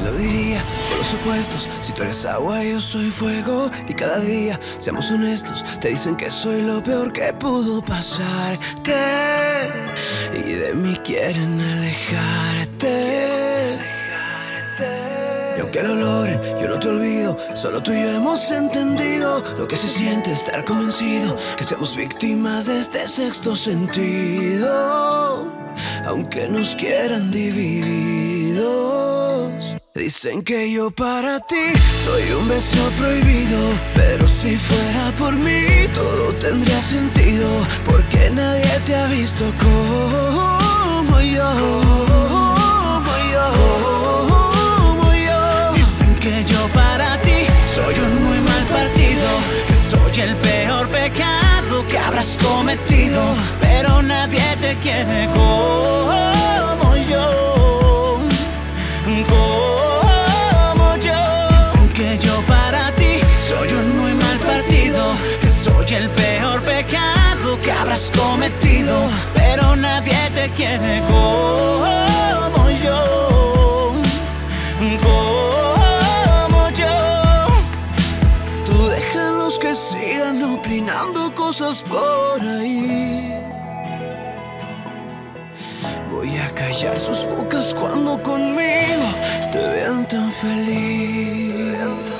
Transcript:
¿Quién lo diría? Por los opuestos, si tú eres agua, yo soy fuego. Y cada día, seamos honestos, te dicen que soy lo peor que pudo pasarte. Y de mí quieren alejarte. Y aunque lo logren, yo no te olvido. Solo tú y yo hemos entendido lo que se siente estar convencido que seamos víctimas de este sexto sentido. Aunque nos quieran divididos. Dicen que yo para ti soy un beso prohibido, pero si fuera por mí todo tendría sentido, porque nadie te ha visto como yo. Como yo. Como yo. Dicen que yo para ti soy un muy mal partido, que soy el peor pecado que habrás cometido, pero nadie te quiere pecado que habrás cometido, pero nadie te quiere como yo. Como yo. Tú déjalos que sigan opinando cosas por ahí. Voy a callar sus bocas cuando conmigo te vean tan feliz.